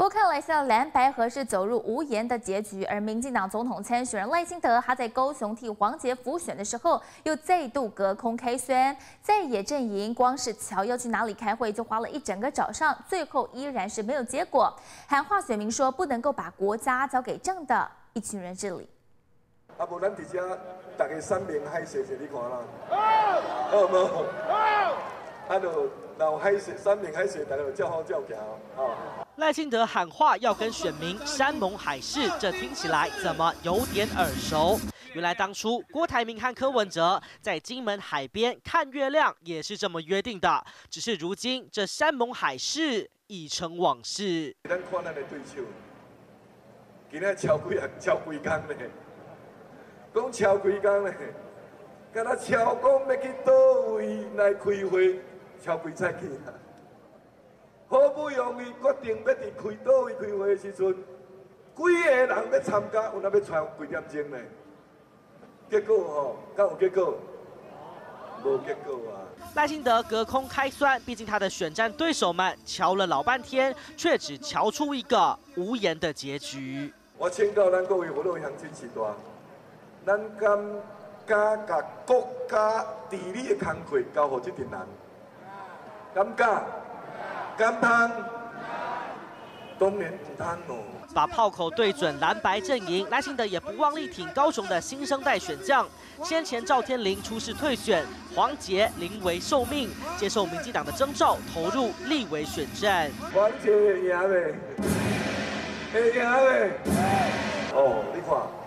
不过看来，像蓝白河是走入无言的结局，而民进党总统参选人赖清德，他在高雄替黄杰辅选的时候，又再度隔空开酸，在野阵营光是瞧要去哪里开会，就花了一整个早上，最后依然是没有结果，喊话选民说不能够把国家交给正的一群人治理。啊，无咱伫遮，大家山明海誓者，你看啦，好无？好，啊，就老海誓，山明海誓，大家就好照行，啊。赖清德喊话要跟选民山盟海誓，这听起来怎么有点耳熟？原来当初郭台铭和柯文哲在金门海边看月亮也是这么约定的，只是如今这山盟海誓已成往事。今日超几啊，超几工咧，讲超几工咧，敢若超讲要去倒位来开会，超几早去啊？好不容易决定要伫开倒位开会的时阵，几个人要参加，有哪要传几点钟呢？结果吼，敢有结果？无结果啊！赖清德隔空开酸，毕竟他的选战对手们瞧了老半天，却只瞧出一个无言的结局。我请教咱各位福州乡亲时代，咱敢敢甲国家治理的工作交互这群人？敢敢？敢贪？当然不贪哦。把炮口对准蓝白阵营，赖清德也不忘力挺高雄的新生代选将。先前赵天麟出事退选，黄杰临危受命，接受民进党的征召，投入立委选战。黄杰会赢未？会赢未？哦，你看。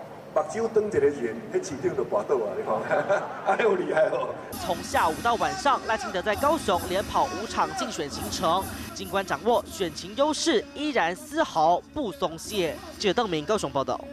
目睭瞪一个圆，那市长就拔倒啊！你看，还有厉害哦。从下午到晚上，赖清德在高雄连跑五场竞选行程，尽管掌握选情优势，依然丝毫不松懈。记者邓明高雄报道。